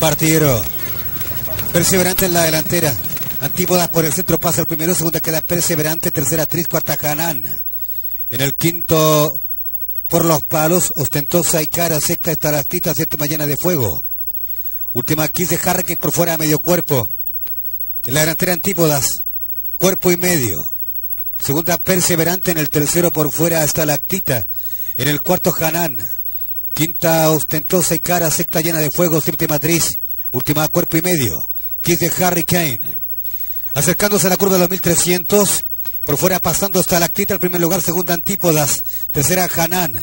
Partidero. Perseverante en la delantera. Antípodas por el centro pasa el primero, segunda queda Perseverante, tercera Tris, cuarta Hanán. En el quinto, por los palos, ostentosa y cara, sexta Estalactita, séptima llena de fuego. Última Kiss de Harry por fuera medio cuerpo. En la delantera Antípodas, cuerpo y medio. Segunda Perseverante, en el tercero por fuera Estalactita. En el cuarto Hanán. Quinta ostentosa y cara, sexta llena de fuego, séptima Tris, última cuerpo y medio. Kiss de Harry Kane. Acercándose a la curva de los 1300, por fuera pasando hasta la quinta, el primer lugar, segunda Antípodas, tercera Hanan,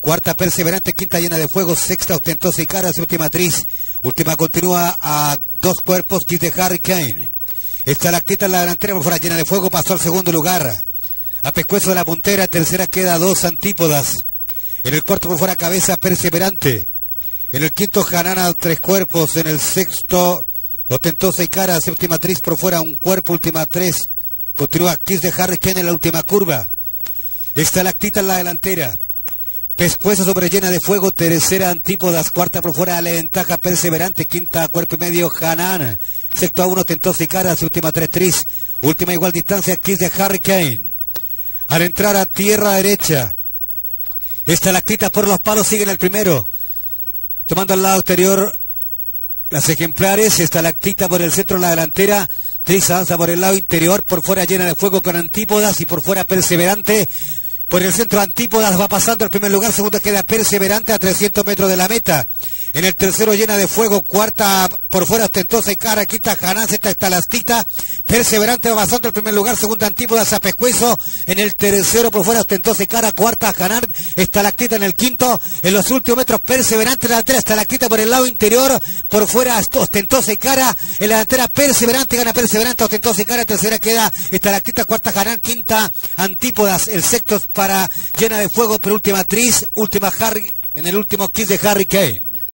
cuarta Perseverante, quinta llena de fuego, sexta ostentosa y cara, séptima Tris, última continúa a dos cuerpos, Kiss de Harry Kane. Está la en la delantera, por fuera llena de fuego, pasó al segundo lugar. A pescuezo de la puntera, tercera queda dos Antípodas. En el cuarto por fuera cabeza Perseverante. En el quinto Hanana tres cuerpos. En el sexto Ostentosa y cara, séptima tris por fuera, un cuerpo, última tres. Continúa Kiss de Harry Kane en la última curva. Está lactita en la delantera. Pescueza sobre llena de fuego, tercera antípodas, cuarta por fuera, la ventaja perseverante, quinta cuerpo y medio, Hanan. Sexto a uno, ostentosa y cara, última tres tris. Última igual distancia, Kiss de Harry Kane. Al entrar a tierra derecha, Estalactitas por los palos siguen el primero. Tomando al lado exterior las ejemplares. Estalactita por el centro, la delantera. Tris avanza por el lado interior. Por fuera llena de fuego con antípodas y por fuera perseverante. Por el centro Antípodas va pasando el primer lugar, segundo queda Perseverante a 300 metros de la meta. En el tercero llena de fuego, cuarta por fuera ostentosa y cara, quita Janán, sexta estalactita, perseverante va pasando el primer lugar, segunda antípodas a pescuezo, en el tercero por fuera ostentosa y cara, cuarta Janán, estalactita en el quinto, en los últimos metros perseverante, la delantera estalactita por el lado interior, por fuera ostentosa y cara, en la delantera perseverante, gana perseverante, ostentosa y cara, tercera queda estalactita, cuarta Janán, quinta antípodas, el sexto para llena de fuego, pero última Tris, última Harry, en el último kiss de Harry Kane.